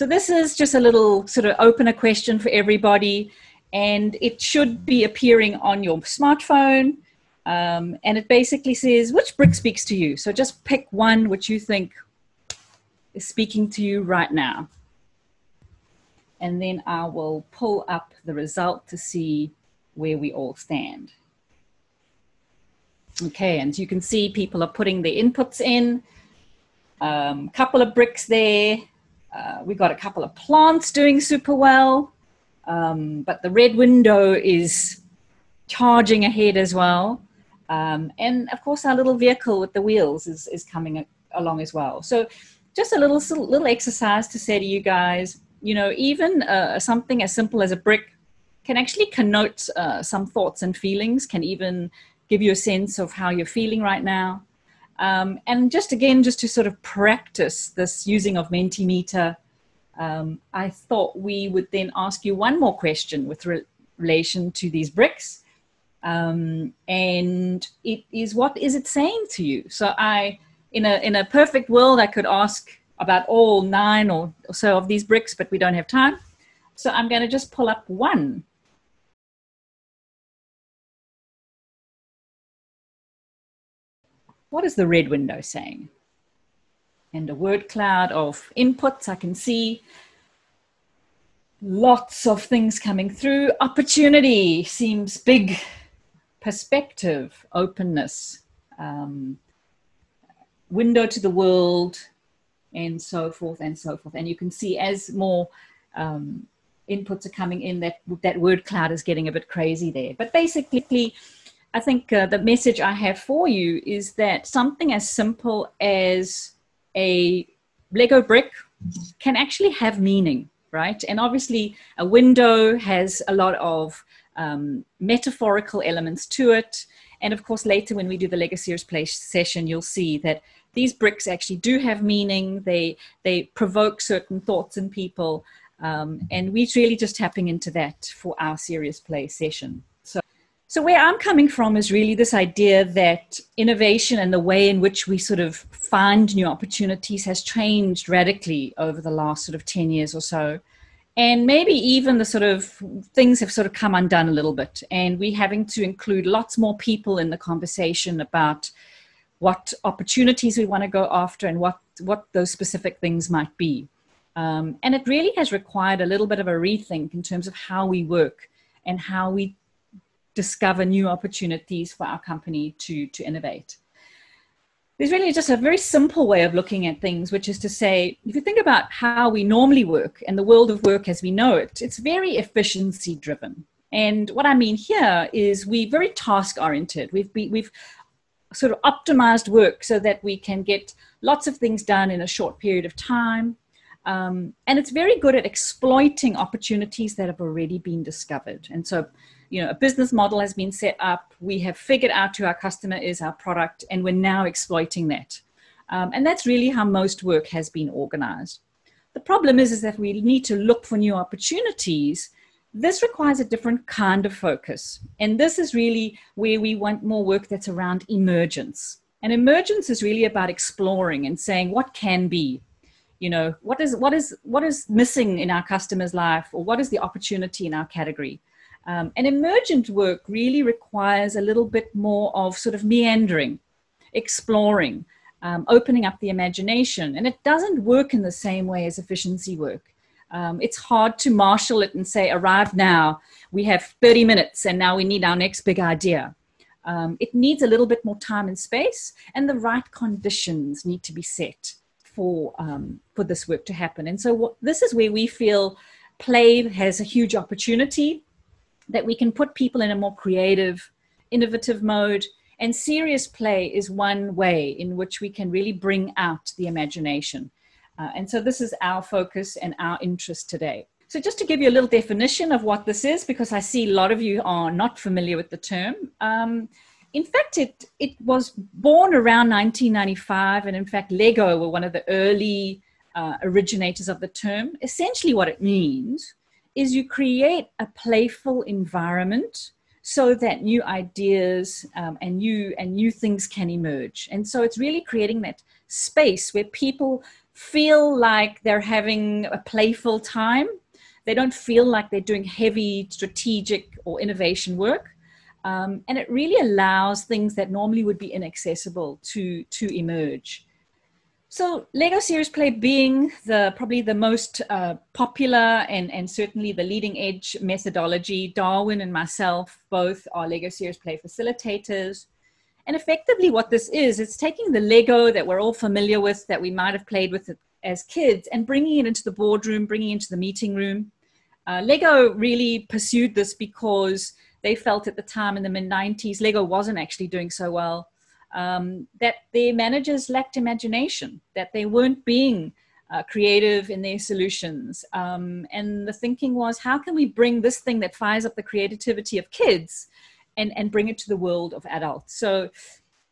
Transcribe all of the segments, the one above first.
So this is just a little sort of opener question for everybody, and it should be appearing on your smartphone. Um, and it basically says which brick speaks to you. So just pick one which you think is speaking to you right now. And then I will pull up the result to see where we all stand. Okay, and you can see people are putting their inputs in. A um, couple of bricks there. Uh, we got a couple of plants doing super well. Um, but the red window is charging ahead as well. Um, and of course, our little vehicle with the wheels is, is coming along as well. So, just a little little exercise to say to you guys, you know, even uh, something as simple as a brick can actually connote uh, some thoughts and feelings, can even give you a sense of how you're feeling right now. Um, and just again, just to sort of practice this using of Mentimeter, um, I thought we would then ask you one more question with re- relation to these bricks. Um, and it is what is it saying to you? So I, in a in a perfect world, I could ask about all nine or so of these bricks, but we don't have time. So I'm going to just pull up one what is the red window saying? And a word cloud of inputs, I can see lots of things coming through. Opportunity seems big, perspective, openness, um, window to the world, and so forth and so forth. And you can see as more um, inputs are coming in, that that word cloud is getting a bit crazy there. But basically, I think uh, the message I have for you is that something as simple as a Lego brick can actually have meaning, right? And obviously, a window has a lot of um, metaphorical elements to it. And of course, later when we do the Lego Serious Play session, you'll see that these bricks actually do have meaning. They they provoke certain thoughts in people, um, and we're really just tapping into that for our Serious Play session. So, where I'm coming from is really this idea that innovation and the way in which we sort of find new opportunities has changed radically over the last sort of 10 years or so. And maybe even the sort of things have sort of come undone a little bit. And we're having to include lots more people in the conversation about what opportunities we want to go after and what, what those specific things might be. Um, and it really has required a little bit of a rethink in terms of how we work and how we discover new opportunities for our company to, to innovate. There's really just a very simple way of looking at things, which is to say, if you think about how we normally work and the world of work as we know it, it's very efficiency driven. And what I mean here is we're very task oriented. We've, be, we've sort of optimized work so that we can get lots of things done in a short period of time. Um, and it's very good at exploiting opportunities that have already been discovered. And so you know a business model has been set up. We have figured out who our customer is our product and we're now exploiting that. Um, and that's really how most work has been organized. The problem is is that we need to look for new opportunities. This requires a different kind of focus. And this is really where we want more work that's around emergence. And emergence is really about exploring and saying what can be? You know what is what is what is missing in our customer's life or what is the opportunity in our category um, and emergent work really requires a little bit more of sort of meandering, exploring, um, opening up the imagination. And it doesn't work in the same way as efficiency work. Um, it's hard to marshal it and say, arrive now, we have 30 minutes, and now we need our next big idea. Um, it needs a little bit more time and space, and the right conditions need to be set for, um, for this work to happen. And so, what, this is where we feel play has a huge opportunity that we can put people in a more creative, innovative mode. And serious play is one way in which we can really bring out the imagination. Uh, and so this is our focus and our interest today. So, just to give you a little definition of what this is, because I see a lot of you are not familiar with the term. Um, in fact, it, it was born around 1995, and in fact, Lego were one of the early uh, originators of the term. Essentially, what it means is you create a playful environment so that new ideas um, and new and new things can emerge and so it's really creating that space where people feel like they're having a playful time. They don't feel like they're doing heavy strategic or innovation work. Um, and it really allows things that normally would be inaccessible to, to emerge. So Lego Serious Play being the probably the most uh, popular and, and certainly the leading edge methodology, Darwin and myself both are Lego Serious Play facilitators. And effectively what this is, it's taking the Lego that we're all familiar with, that we might have played with as kids and bringing it into the boardroom, bringing it into the meeting room. Uh, Lego really pursued this because they felt at the time in the mid 90s, Lego wasn't actually doing so well um, that their managers lacked imagination, that they weren't being uh, creative in their solutions. Um, and the thinking was, how can we bring this thing that fires up the creativity of kids and, and bring it to the world of adults? So,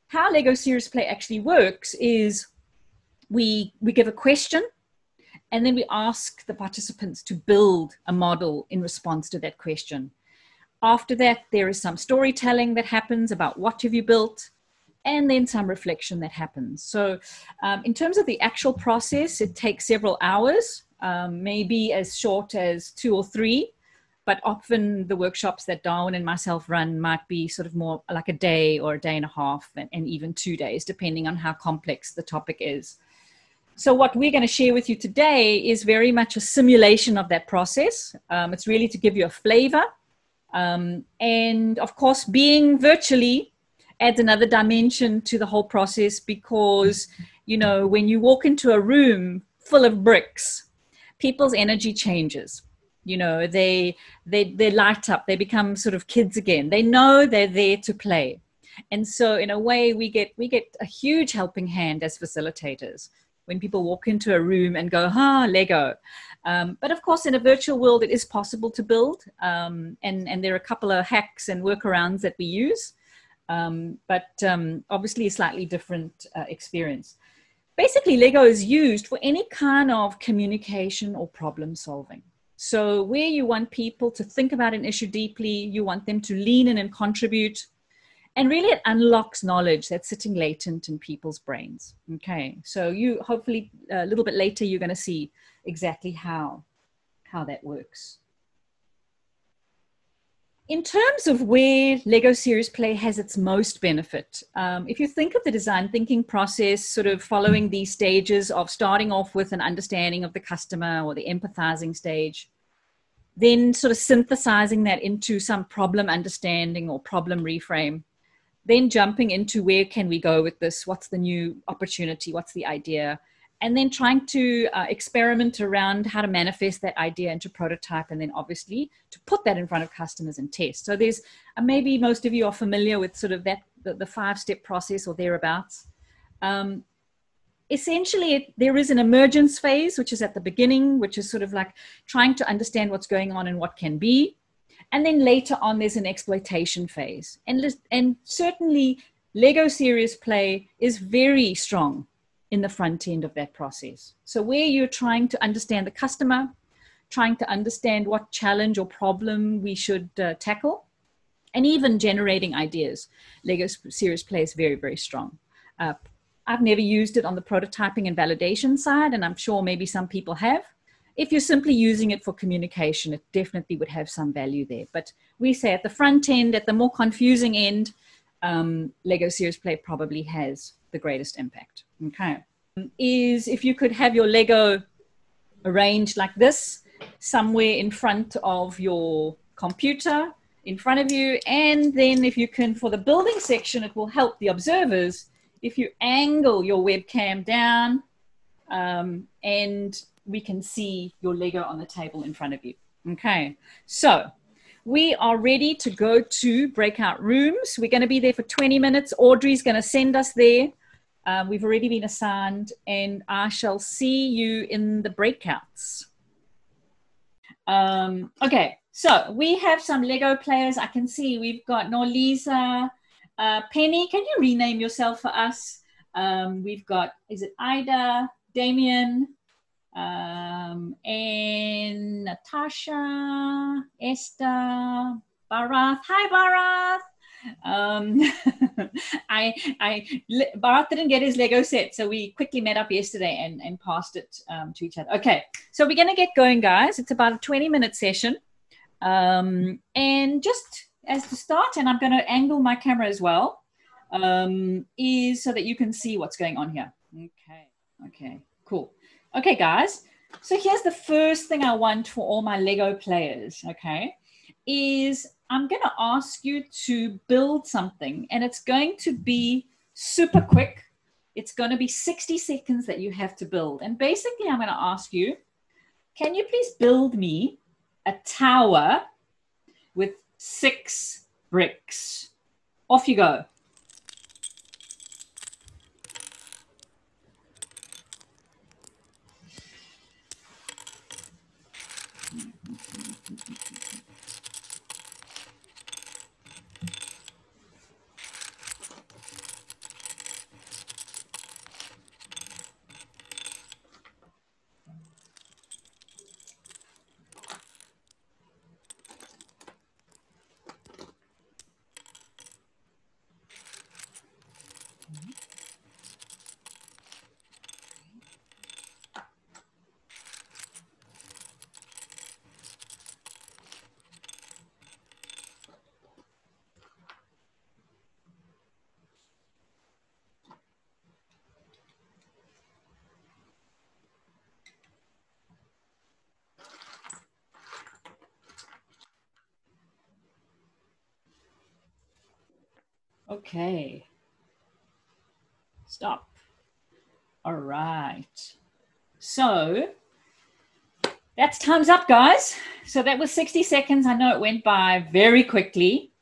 how Lego Serious Play actually works is we, we give a question and then we ask the participants to build a model in response to that question. After that, there is some storytelling that happens about what have you built, and then some reflection that happens. So, um, in terms of the actual process, it takes several hours, um, maybe as short as two or three. But often the workshops that Darwin and myself run might be sort of more like a day or a day and a half, and, and even two days, depending on how complex the topic is. So, what we're going to share with you today is very much a simulation of that process. Um, it's really to give you a flavor. Um, and of course, being virtually, adds another dimension to the whole process because you know when you walk into a room full of bricks people's energy changes. You know they they they light up they become sort of kids again. They know they're there to play. And so in a way we get we get a huge helping hand as facilitators when people walk into a room and go ha huh, lego. Um, but of course in a virtual world it is possible to build um, and and there are a couple of hacks and workarounds that we use um, but um, obviously a slightly different uh, experience. Basically, Lego is used for any kind of communication or problem solving. So, where you want people to think about an issue deeply, you want them to lean in and contribute, and really it unlocks knowledge that's sitting latent in people's brains. Okay, so you hopefully a little bit later you're going to see exactly how how that works in terms of where Lego Serious Play has its most benefit, um, if you think of the design thinking process, sort of following these stages of starting off with an understanding of the customer or the empathizing stage, then sort of synthesizing that into some problem understanding or problem reframe, then jumping into where can we go with this? What's the new opportunity? What's the idea? And then trying to uh, experiment around how to manifest that idea into prototype and then obviously to put that in front of customers and test. So there's uh, maybe most of you are familiar with sort of that the, the five step process or thereabouts. Um, essentially there is an emergence phase which is at the beginning which is sort of like trying to understand what's going on and what can be. And then later on there's an exploitation phase. And and certainly lego serious play is very strong in the front end of that process. So, where you're trying to understand the customer, trying to understand what challenge or problem we should uh, tackle, and even generating ideas, Lego Serious Play is very, very strong. Uh, I've never used it on the prototyping and validation side, and I'm sure maybe some people have. If you're simply using it for communication, it definitely would have some value there. But we say at the front end, at the more confusing end, um, Lego Serious Play probably has the greatest impact. Okay. Is if you could have your Lego arranged like this, somewhere in front of your computer, in front of you, and then if you can, for the building section, it will help the observers if you angle your webcam down um, and we can see your Lego on the table in front of you. Okay, so we are ready to go to breakout rooms. We're going to be there for 20 minutes. Audrey's going to send us there. Um, we've already been assigned, and I shall see you in the breakouts. Um, okay, so we have some Lego players. I can see we've got Norlisa, uh, Penny. Can you rename yourself for us? Um, we've got, is it Ida, Damien, um, and Natasha, Esther, Barath. Hi, Barath. Um, I, I, Bart didn't get his Lego set, so we quickly met up yesterday and, and passed it um, to each other. Okay, so we're going to get going, guys. It's about a 20 minute session. Um, and just as to start, and I'm going to angle my camera as well, um, is so that you can see what's going on here. Okay, okay, cool. Okay, guys. So here's the first thing I want for all my Lego players, okay, is I'm going to ask you to build something and it's going to be super quick. It's going to be 60 seconds that you have to build. And basically, I'm going to ask you, can you please build me a tower with six bricks? Off you go. Okay. Stop. All right. So that's time's up, guys. So that was 60 seconds. I know it went by very quickly.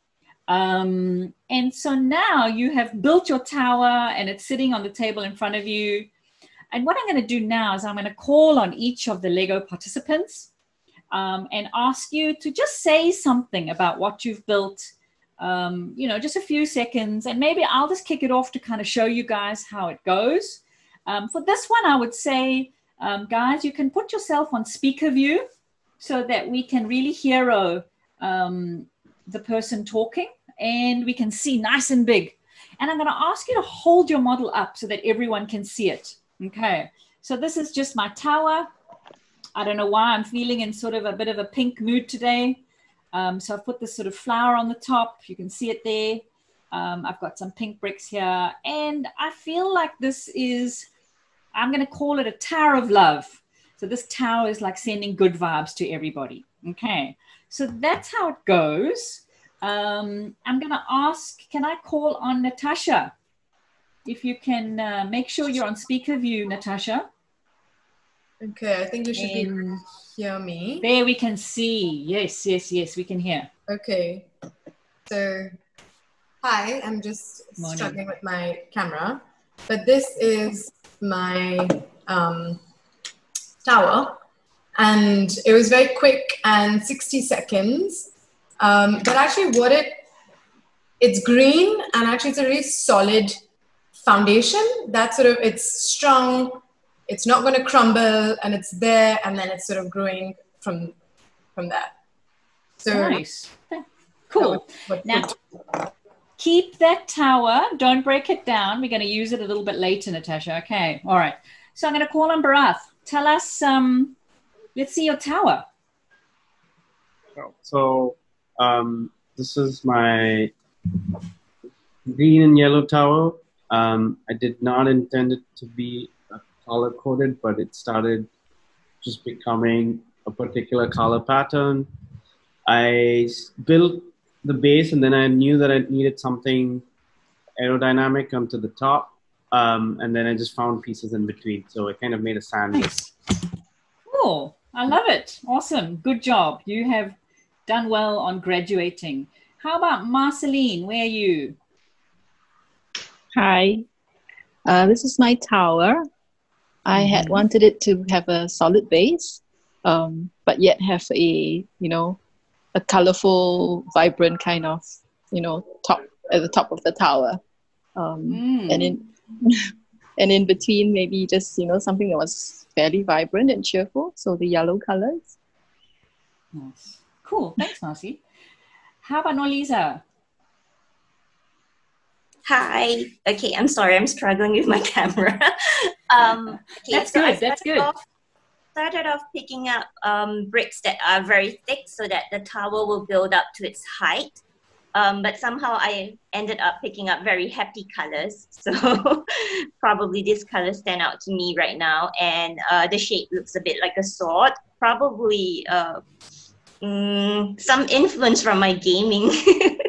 Um, and so now you have built your tower and it's sitting on the table in front of you. And what I'm going to do now is I'm going to call on each of the Lego participants um, and ask you to just say something about what you've built um, you know, just a few seconds. And maybe I'll just kick it off to kind of show you guys how it goes. Um, for this one, I would say, um, guys, you can put yourself on speaker view so that we can really hear uh, um, the person talking and we can see nice and big. And I'm going to ask you to hold your model up so that everyone can see it. Okay. So this is just my tower. I don't know why I'm feeling in sort of a bit of a pink mood today. Um, so I've put this sort of flower on the top. You can see it there. Um, I've got some pink bricks here. And I feel like this is, I'm going to call it a tower of love. So this tower is like sending good vibes to everybody. Okay. So that's how it goes. Um, I'm going to ask, can I call on Natasha? If you can uh, make sure you're on speaker view, Natasha. Okay, I think you should and be hear me. There we can see. Yes, yes, yes, we can hear. Okay. So, hi, I'm just Morning. struggling with my camera, but this is my um, tower, and it was very quick and 60 seconds. Um, but actually, what it it's green and actually it's a really solid foundation. That sort of it's strong it's not going to crumble and it's there and then it's sort of growing from from that. So nice. Cool. Now keep that tower. Don't break it down. We're going to use it a little bit later natasha. Okay. All right. So i'm going to call on barath. Tell us um let's see your tower. So um this is my green and yellow tower. Um, I did not intend it to be color coded, but it started just becoming a particular color pattern. I built the base and then I knew that I needed something aerodynamic onto the top. Um, and then I just found pieces in between. So I kind of made a sandwich. Nice. Cool. I love it. Awesome. Good job. You have done well on graduating. How about Marceline? Where are you? Hi. Uh, this is my tower. I had mm-hmm. wanted it to have a solid base, um, but yet have a you know a colorful, vibrant kind of you know top at the top of the tower, um, mm. and in and in between maybe just you know something that was fairly vibrant and cheerful. So the yellow colors. Nice, cool. Thanks, Marcy. How about Norlisa? Hi. Okay, I'm sorry. I'm struggling with my camera. Um, okay, That's so good. That's good. Off, started off picking up um, bricks that are very thick so that the tower will build up to its height. Um, but somehow I ended up picking up very happy colors. So probably this color stand out to me right now. And uh, the shape looks a bit like a sword. Probably uh, mm, some influence from my gaming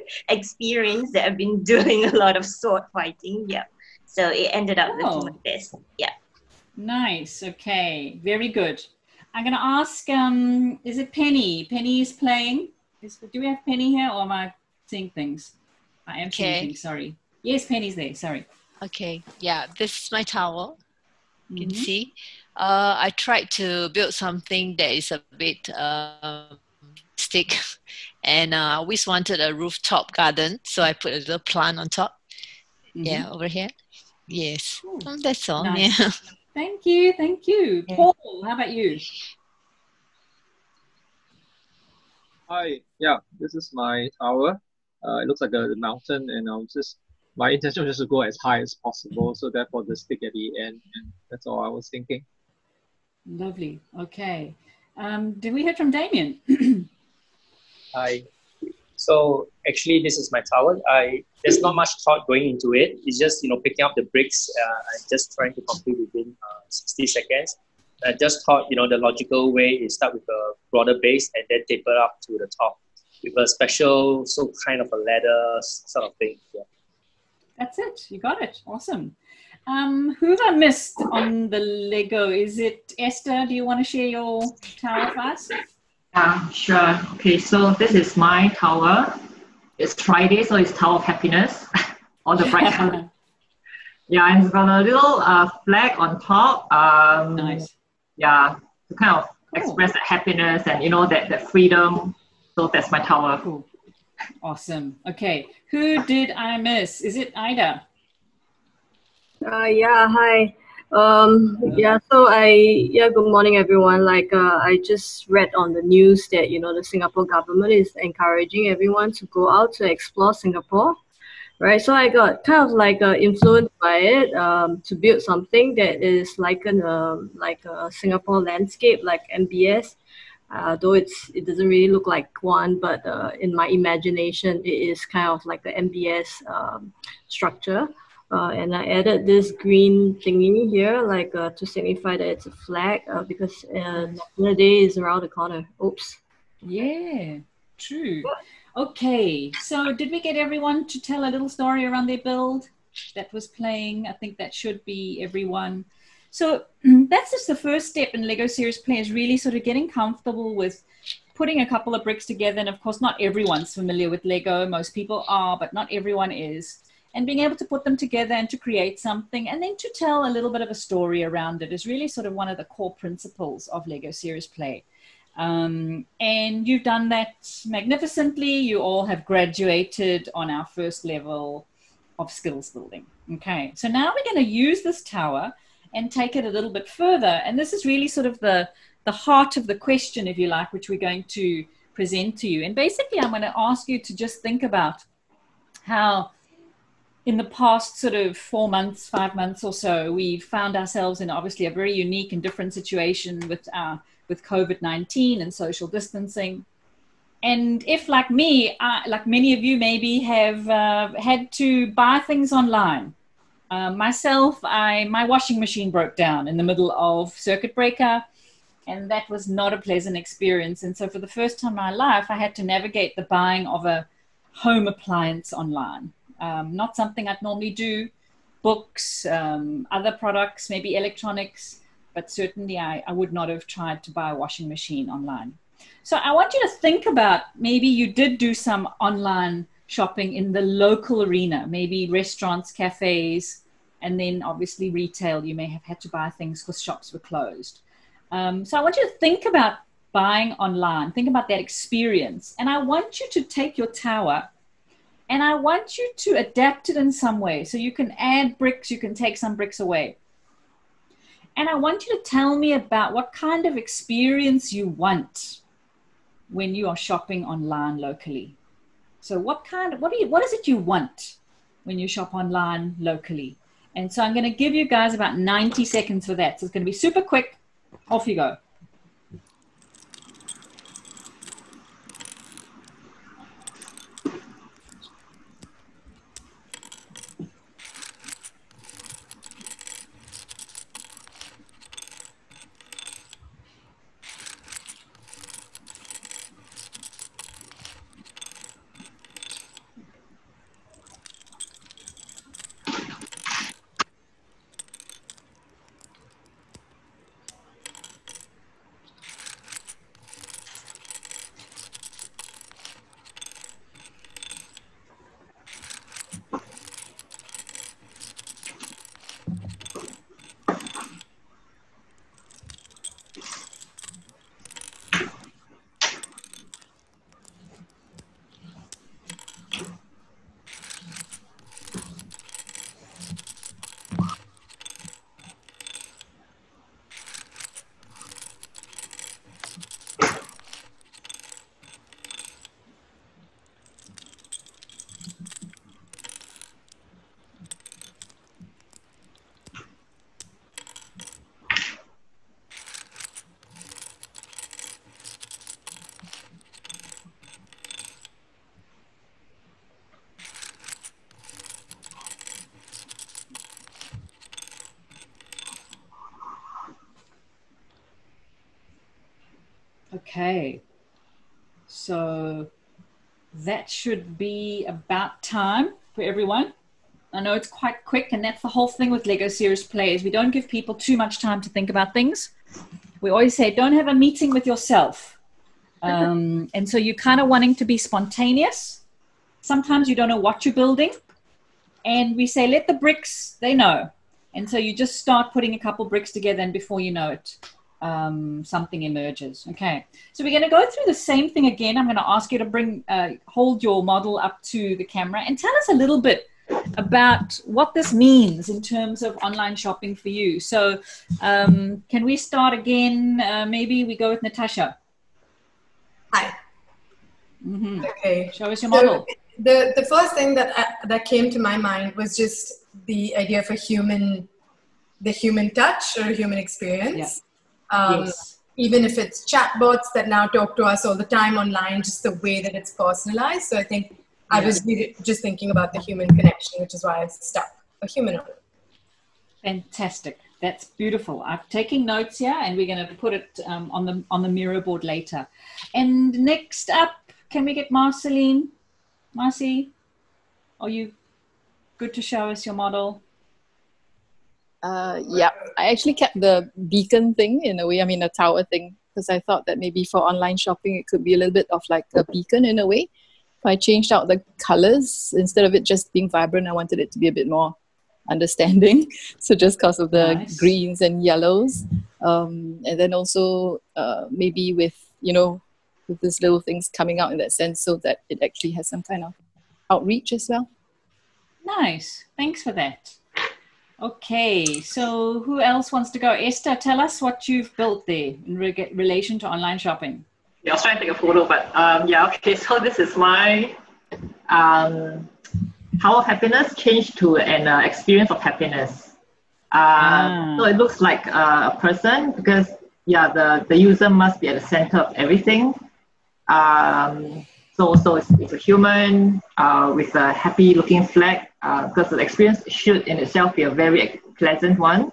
experience that I've been doing a lot of sword fighting. Yeah. So it ended up oh. looking like this. Yeah. Nice. Okay. Very good. I'm going to ask, um, is it Penny? Penny is playing. Is, do we have Penny here or am I seeing things? I am okay. seeing things. Sorry. Yes, Penny's there. Sorry. Okay. Yeah. This is my towel. You can mm-hmm. see. Uh, I tried to build something that is a bit uh, stick and uh, I always wanted a rooftop garden, so I put a little plant on top. Mm-hmm. Yeah, over here. Yes, oh, that's all. Nice. Yeah. Thank you, thank you, yeah. Paul. How about you? Hi, yeah, this is my tower. Uh, it looks like a mountain, and I was just my intention was just to go as high as possible. So therefore, the stick at the end, and that's all I was thinking. Lovely. Okay. Um, did we hear from Damien? Hi. So actually, this is my tower. I there's not much thought going into it. It's just you know picking up the bricks uh, and just trying to complete within uh, 60 seconds. I just thought you know the logical way is start with a broader base and then taper up to the top with a special so kind of a ladder sort of thing. Yeah. That's it. You got it. Awesome. Um, who have I missed on the Lego? Is it Esther? Do you want to share your tower first? Yeah, sure. Okay, so this is my tower. It's Friday, so it's Tower of Happiness. All the bright colors. Yeah, and it's got a little uh, flag on top. Um, nice. Yeah, to kind of cool. express that happiness and you know that that freedom. So that's my tower. Cool. Awesome. Okay, who did I miss? Is it Ida? Uh, yeah. Hi. Um, yeah, so I, yeah, good morning, everyone. Like, uh, I just read on the news that, you know, the Singapore government is encouraging everyone to go out to explore Singapore, right? So I got kind of like uh, influenced by it um, to build something that is like an, uh, like a Singapore landscape, like MBS. Uh, though it's it doesn't really look like one, but uh, in my imagination, it is kind of like the MBS um, structure. Uh, and I added this green thingy here, like uh, to signify that it's a flag, uh, because uh, National Day is around the corner. Oops. Yeah, true. Okay, so did we get everyone to tell a little story around their build that was playing? I think that should be everyone. So that's just the first step in Lego Serious Play is really sort of getting comfortable with putting a couple of bricks together. And of course, not everyone's familiar with Lego. Most people are, but not everyone is and being able to put them together and to create something and then to tell a little bit of a story around it is really sort of one of the core principles of Lego Serious Play. Um, and you've done that magnificently. You all have graduated on our first level of skills building. Okay, so now we're going to use this tower and take it a little bit further. And this is really sort of the, the heart of the question, if you like, which we're going to present to you. And basically, I'm going to ask you to just think about how in the past sort of four months, five months or so, we found ourselves in obviously a very unique and different situation with uh, with COVID nineteen and social distancing. And if, like me, like many of you, maybe have uh, had to buy things online. Uh, myself, I my washing machine broke down in the middle of circuit breaker, and that was not a pleasant experience. And so, for the first time in my life, I had to navigate the buying of a home appliance online um, not something I'd normally do. Books, um, other products, maybe electronics, but certainly I, I would not have tried to buy a washing machine online. So I want you to think about maybe you did do some online shopping in the local arena, maybe restaurants, cafes, and then obviously retail. You may have had to buy things because shops were closed. Um, so I want you to think about buying online, think about that experience. And I want you to take your tower and I want you to adapt it in some way. So you can add bricks, you can take some bricks away. And I want you to tell me about what kind of experience you want when you are shopping online locally. So what kind of what do you what is it you want when you shop online locally. And so I'm going to give you guys about 90 seconds for that. So it's going to be super quick. Off you go. Okay. So that should be about time for everyone. I know it's quite quick, and that's the whole thing with Lego Serious Play is we don't give people too much time to think about things. We always say, don't have a meeting with yourself. Um, and so you're kind of wanting to be spontaneous. Sometimes you don't know what you're building. And we say, let the bricks, they know. And so you just start putting a couple bricks together, and before you know it, um, something emerges. Okay, so we're going to go through the same thing again. I'm going to ask you to bring, uh, hold your model up to the camera and tell us a little bit about what this means in terms of online shopping for you. So, um, can we start again? Uh, maybe we go with Natasha. Hi. Mm-hmm. Okay. Show us your model. So the the first thing that I, that came to my mind was just the idea of a human, the human touch or human experience. Yeah. Um, Yes. Even if it's chatbots that now talk to us all the time online, just the way that it's personalized. So I think I was just thinking about the human connection, which is why I stuck a human on it. Fantastic. That's beautiful. I'm taking notes here, and we're going to put it um, on the on the Miro board later. And next up, can we get Marceline? Marcy, are you good to show us your model? Uh, yeah, I actually kept the beacon thing in a way. I mean, a tower thing, because I thought that maybe for online shopping it could be a little bit of like a beacon in a way. If I changed out the colors instead of it just being vibrant, I wanted it to be a bit more understanding. So just because of the Nice. greens and yellows, um, and then also uh, maybe with you know with these little things coming out in that sense, so that it actually has some kind of outreach as well. Nice. Thanks for that. Okay, so who else wants to go? Esther, tell us what you've built there in reg- relation to online shopping. Yeah, I was trying to take a photo, but um, yeah, okay. So this is my um, how happiness changed to an uh, experience of happiness. Uh, Ah. So it looks like uh, a person because yeah, the, the user must be at the center of everything. Um, so so it's, it's a human uh, with a happy looking flag uh, because the experience should in itself be a very pleasant one.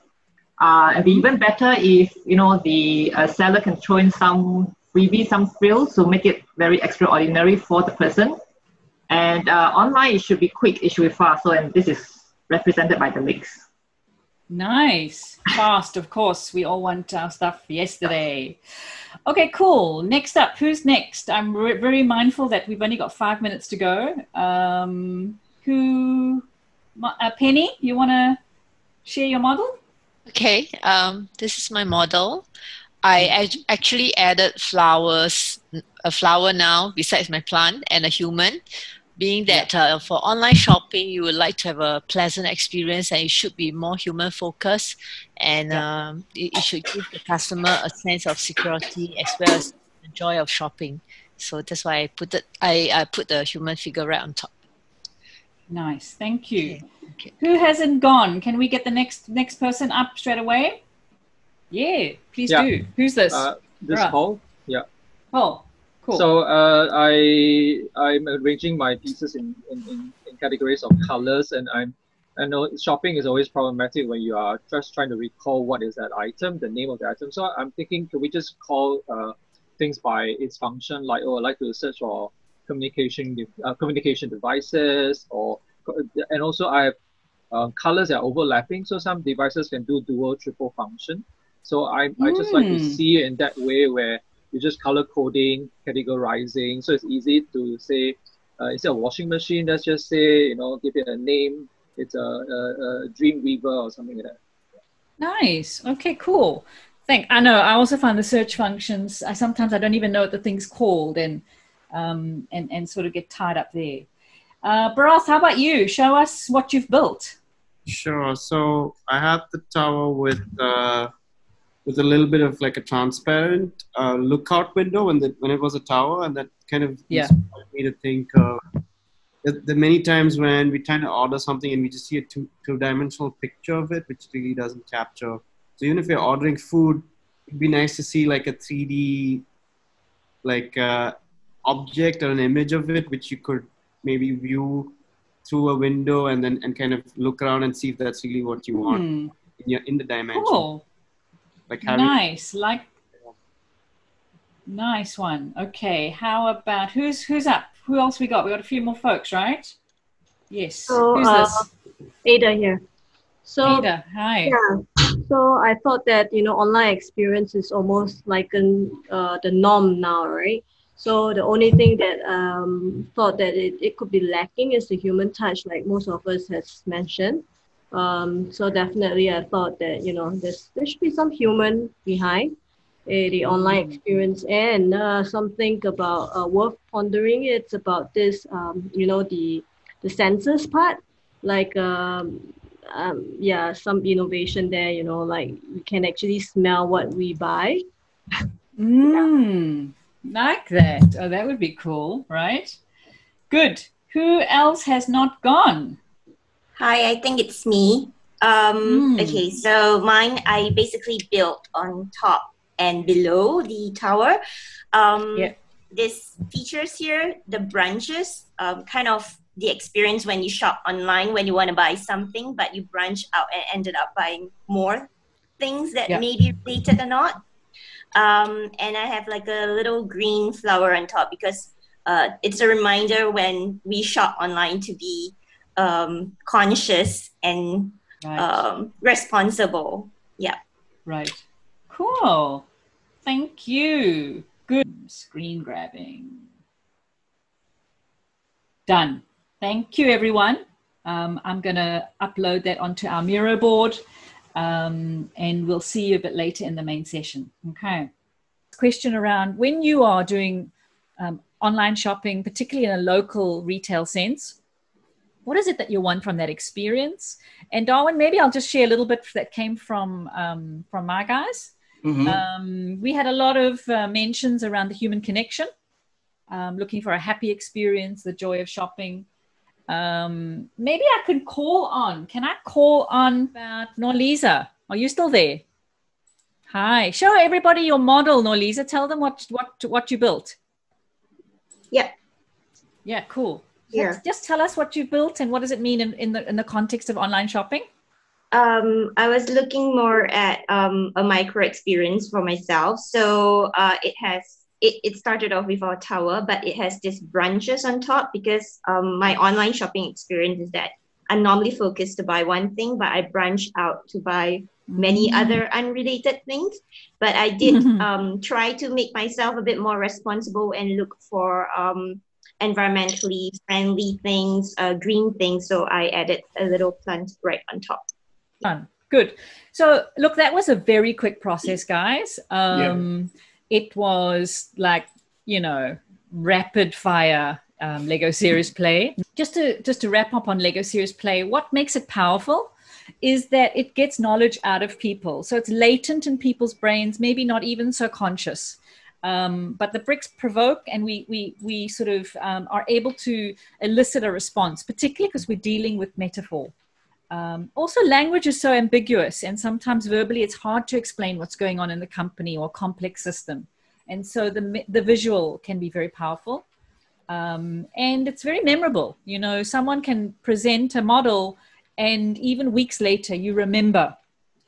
Uh, and be even better if you know the uh, seller can throw in some freebie, some frills to make it very extraordinary for the person. And uh, online, it should be quick, it should be fast. So, and this is represented by the links. Nice. Fast, of course. We all want our stuff yesterday. Okay, cool. Next up, who's next? I'm re- very mindful that we've only got five minutes to go. Um, who? Uh, Penny, you want to share your model? Okay, um, this is my model. I ac- actually added flowers, a flower now besides my plant and a human. Being that uh, for online shopping, you would like to have a pleasant experience and it should be more human focused and um, it, it should give the customer a sense of security as well as the joy of shopping. So that's why I put it. I, I put the human figure right on top. Nice. Thank you. Okay. Who hasn't gone? Can we get the next next person up straight away? Yeah, please Yeah. do. Who's this? Uh, this Right. Paul. Yeah. oh, cool. So uh, I I'm arranging my pieces in, in, in, in categories of colors, and I'm I know shopping is always problematic when you are just trying to recall what is that item, the name of the item. So I'm thinking, can we just call uh, things by its function? Like, oh, I like to search for communication uh, communication devices, or and also I have uh, colors that are overlapping. So some devices can do dual, triple function. So I I just like to Mm. see it in that way where you just color coding, categorizing. So it's easy to say uh, instead of washing machine, let's just say you know give it a name. It's a, a, a Dreamweaver or something like that. Nice. Okay, cool. Thank. I know. I also find the search functions. I sometimes I don't even know what the thing's called, and um, and and sort of get tied up there. Uh, Barath, how about you? Show us what you've built. Sure. So I have the tower with uh, with a little bit of like a transparent uh, lookout window when the when it was a tower, and that kind of Yeah. inspired me to think uh, that the many times when we try to order something and we just see a two two dimensional picture of it, which really doesn't capture. So even if you're ordering food, it'd be nice to see like a 3D like uh, object or an image of it, which you could maybe view through a window and then and kind of look around and see if that's really what you want Hmm, in your in the dimension. cool. Like having Nice. Like nice one. Okay. How about who's who's up? Who else we got? We got a few more folks, right? Yes. So, who's uh, this? Ada here. So Ada. Hi. yeah, so I thought that you know online experience is almost like an, uh, the norm now, right? So the only thing that um, thought that it, it could be lacking is the human touch, like most of us has mentioned. Um, so definitely, I thought that you know there's there should be some human behind uh, the online experience and uh, something about uh, worth pondering. It's about this, um, you know, the the senses part, like um, um, yeah, some innovation there. You know, like we can actually smell what we buy. Mm, like that. Oh, that would be cool, right? Good. Who else has not gone? Hi, I think it's me. Um, Hmm. Okay, so mine I basically built on top and below the tower. Um, Yeah. This features here the branches, um, kind of the experience when you shop online when you want to buy something, but you branch out and ended up buying more things that Yeah. may be related or not. Um, and I have like a little green flower on top because uh, it's a reminder when we shop online to be um, conscious and Right. um, responsible. Yeah. Right. Cool. Thank you. Good. Screen grabbing. Done. Thank you, everyone. Um, I'm going to upload that onto our Miro board um, and we'll see you a bit later in the main session. Okay. Question around when you are doing um, online shopping, particularly in a local retail sense, what is it that you want from that experience? And Darwin, maybe I'll just share a little bit that came from um, from my guys. Mhm. Um, we had a lot of uh, mentions around the human connection, um, looking for a happy experience, the joy of shopping. Um, maybe I can call on. Can I call on about Norlisa? Are you still there? Hi. Show everybody your model, Norlisa. Tell them what what what you built. Yeah. Yeah. Cool. Yeah. Just, just tell us what you built and what does it mean in, in the in the context of online shopping. Um, I was looking more at um, a micro experience for myself. So uh, it has it, it started off with our tower, but it has these branches on top because um, my online shopping experience is that I'm normally focused to buy one thing, but I branch out to buy many Mm. other unrelated things. But I did um, try to make myself a bit more responsible and look for um, environmentally friendly things, uh, green things. So I added a little plant right on top. Fun. Good. So, look, that was a very quick process, guys. Um, It was like, you know, rapid fire um, Lego Serious Play. Just to just to wrap up on Lego Serious Play, what makes it powerful is that it gets knowledge out of people. So it's latent in people's brains, maybe not even so conscious. Um, but the bricks provoke, and we we we sort of um, are able to elicit a response, particularly because we're dealing with metaphor. Um, also, language is so ambiguous, and sometimes verbally it's hard to explain what's going on in the company or complex system. And so the the visual can be very powerful, um, and it's very memorable. You know, someone can present a model, and even weeks later, you remember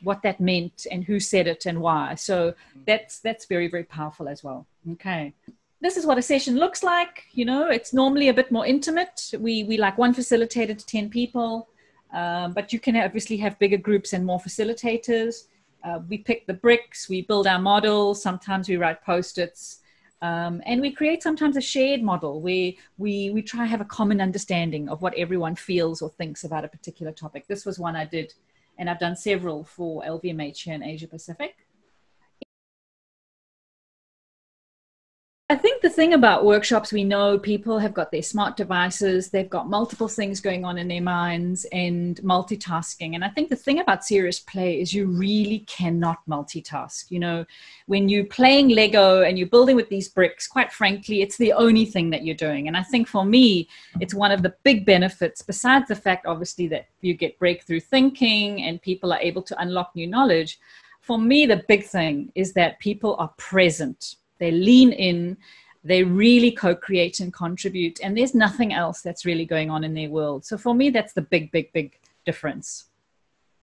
what that meant and who said it and why. So that's that's very very powerful as well. Okay. This is what a session looks like. You know, it's normally a bit more intimate. We we like one facilitator to ten people, um, but you can obviously have bigger groups and more facilitators. Uh, we pick the bricks, we build our model. Sometimes we write post-its, um, and we create sometimes a shared model where we we try to have a common understanding of what everyone feels or thinks about a particular topic. This was one I did and I've done several for LVMH here in Asia Pacific. I think the thing about workshops, we know people have got their smart devices, they've got multiple things going on in their minds and multitasking. And I think the thing about serious play is you really cannot multitask. You know, when you're playing Lego and you're building with these bricks, quite frankly, it's the only thing that you're doing. And I think for me, it's one of the big benefits, besides the fact, obviously, that you get breakthrough thinking and people are able to unlock new knowledge. For me, the big thing is that people are present they lean in, they really co create and contribute, and there's nothing else that's really going on in their world. So for me, that's the big, big, big difference.